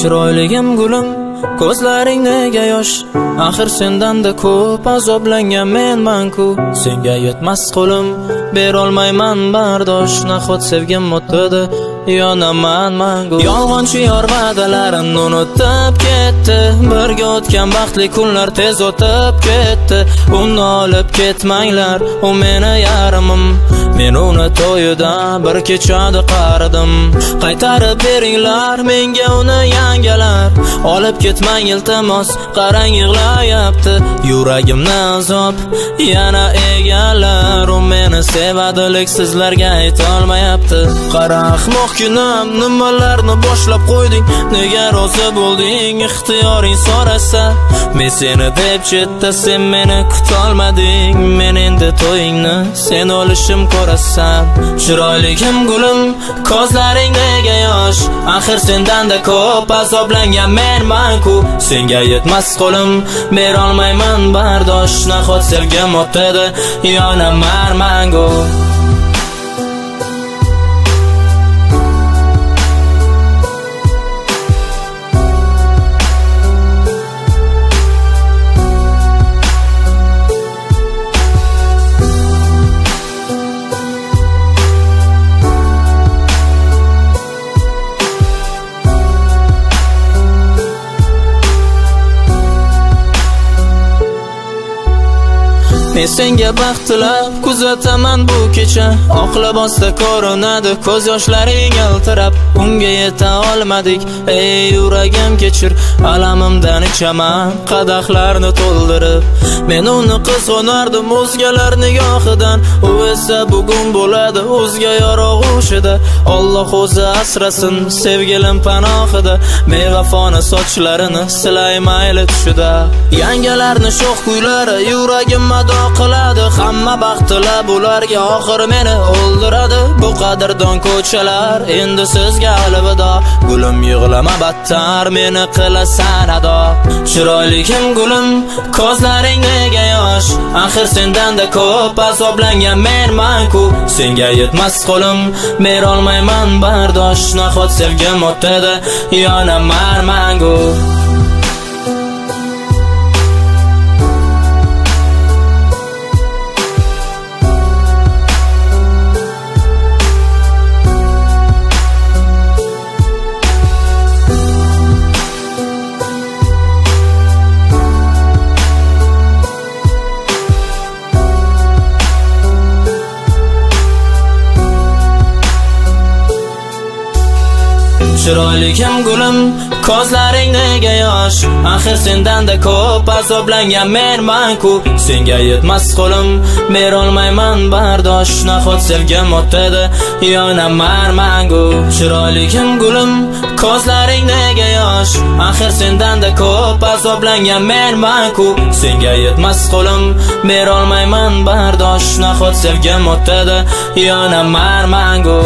chiroyligim gulim ko'zlaring nega yosh. Axir sendanda ko'p azoblangan menman-ku. Senga yetmas qo'lim berolmayman bardosh. Nahot sevgim o'tadi? Yonaman mangu. Yolg'onchi yor va'dalarimni unutib ketdi. Birga o'tgan baxtli kunlar tez o'tib ketdi. Uni olib ketmanglar u meni yarimim. Men uni to'yida bir kechada qaridim. Qaytarib beringlar menga uni yangalar. Olib ketmang iltimos qarang yig'layapti. Yuragimni azob yana ega sevadilik sizlarga aytolmayapti. Qara ahmoq kunam nimalarni boshlab qo'yding? Nega rozi bo'lding ixtiyoring so'rasa? Men seni deb chetda sen meni kutolmading. Men endi to'yingni sen o'lishim ko'rasan. Chiroyligim gulim? Ko'zlaring nega yosh. Axir sendanda ko'p azoblangan menmanku. Senga yetmas qo'lim. Berolmayman bardosh. Nahot sevgim o'tadi yonamarman mangu Men senga baxt tilab kuzataman bu kecha. Oq libosda ko'rinadi ko'z yoshlaring yiltirab Unga yeta olmadik ey yuragim kechir. Alamimdan ichaman qadahlarni to'ldirib. Men uni qizg'onardim o'zgalar nigohidan U esa bugun bo'ladi o'zga yorug'ushida. Alloh o'zi asrasin sevgilim panohida. Mevafona sochlarini silay mayli tushida. Yangalarni sho'x kuylari yuragim mado qiladi. Hamma baxtlar bularga oxir meni o'ldiradi. Bu qadrdon ko'chalar endi sizga alvido gulim yig'lama battar meni qilasan ado. Chiroyligim gulim? Ko'zlaring nega yosh. Axir sendanda ko'p azoblangan menmanku senga yetmas qo'lim berolmayman bardosh. Nahot sevgim o'tadi yonaman mangu. Chiroyligim gulim ko'zlaring nega yosh? Axir sendanda ko'p azoblangan menman-ku senga yetmas qo'lim. Berolmayman bardosh nahot sevgim o'tdi yonaman mangu chiroyligim gulim ko'zlaring nega yosh? Axir sendanda ko'p azoblangan menman-ku senga yetmas qo'lim. Berolmayman bardosh nahot sevgim o'tadi? Yonaman mangu